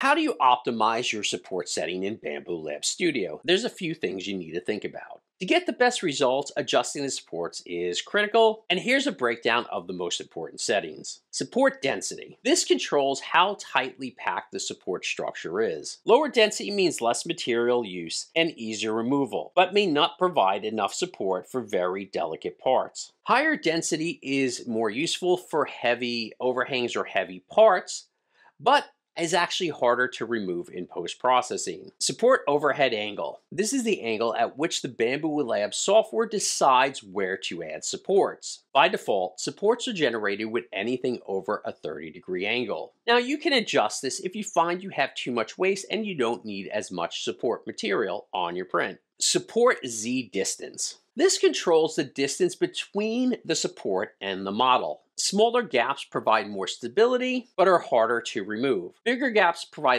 How do you optimize your support setting in Bambu Lab Studio? There's a few things you need to think about. To get the best results, adjusting the supports is critical, and here's a breakdown of the most important settings. Support density. This controls how tightly packed the support structure is. Lower density means less material use and easier removal, but may not provide enough support for very delicate parts. Higher density is more useful for heavy overhangs or heavy parts, but is actually harder to remove in post-processing. Support overhead angle. This is the angle at which the Bambu Lab software decides where to add supports. By default, supports are generated with anything over a 30 degree angle. Now you can adjust this if you find you have too much waste and you don't need as much support material on your print. Support Z distance. This controls the distance between the support and the model. Smaller gaps provide more stability, but are harder to remove. Bigger gaps provide